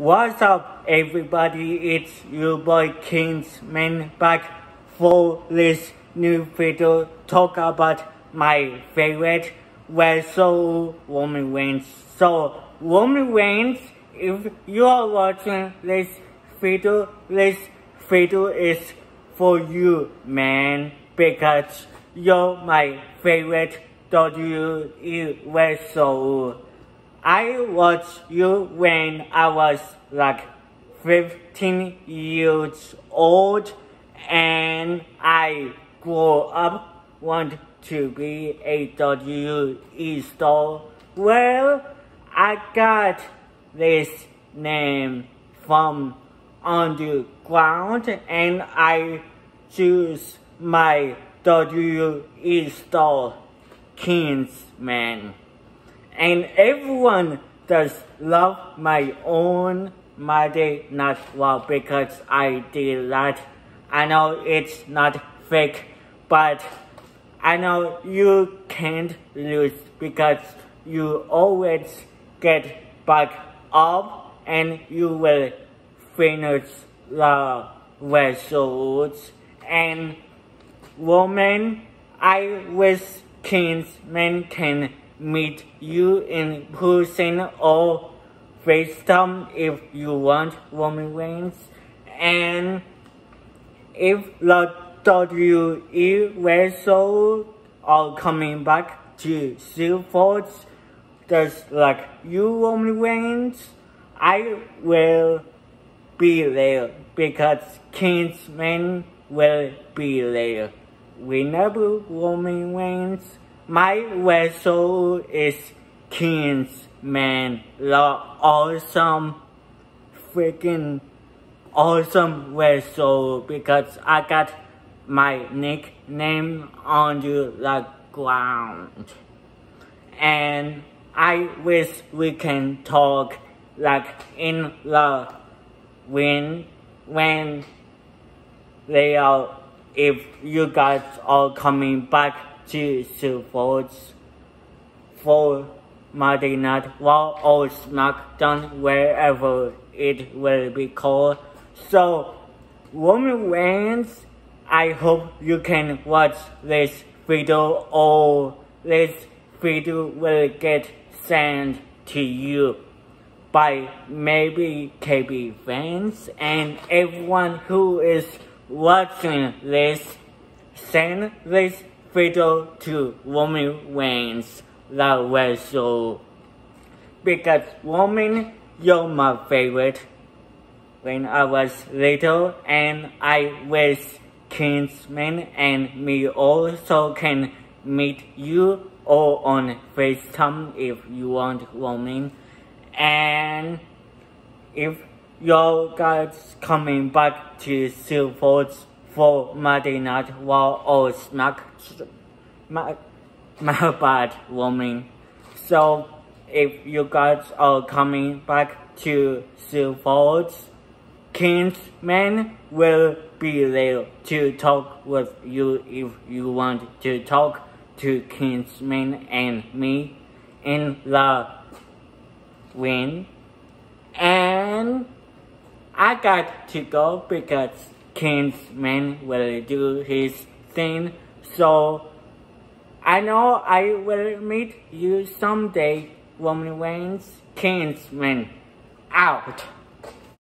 What's up, everybody? It's your boy Kingsman back for this new video. Talk about my favorite wrestle Roman Reigns. So, Roman Reigns, if you are watching this video, this video is for you, man, because you're my favorite WWE wrestler. I watched you when I was like 15 years old and I grew up want to be a WWE star. Well, I got this name from underground and I choose my WWE star Kingsman and everyone does love my own Monday Night Raw because I did that. I know it's not fake, but I know you can't lose because you always get back up and you will finish the results. And Roman, I wish Kingsman can meet you in person or FaceTime if you want Roman Reigns. And if the WWE wrestle are coming back to Silver's, just like you Roman Reigns, I will be there because Kingsman will be there. Whenever Roman Reigns my vessel is Kingsman, the awesome, freaking awesome vessel because I got my nickname on the ground. And I wish we can talk like in the wind when they are, if you guys are coming back to support for Night Raw or SmackDown, wherever it will be called. So, Roman Reigns, I hope you can watch this video or this video will get sent to you by maybe KB fans and everyone who is watching this send this fatal to Roman Reigns the wrestle because Roman you're my favorite. When I was little and I wish Kingsman and me also can meet you or on FaceTime if you want Roman and if you guys coming back to Silver's for Monday Night Raw or Smack, bad woman. So if you guys are coming back to Silver's, Kingsman will be there to talk with you if you want to talk to Kingsman and me in the wind. And I got to go because Kingsman will do his thing. So I know I will meet you someday, Roman Reigns Kingsman out.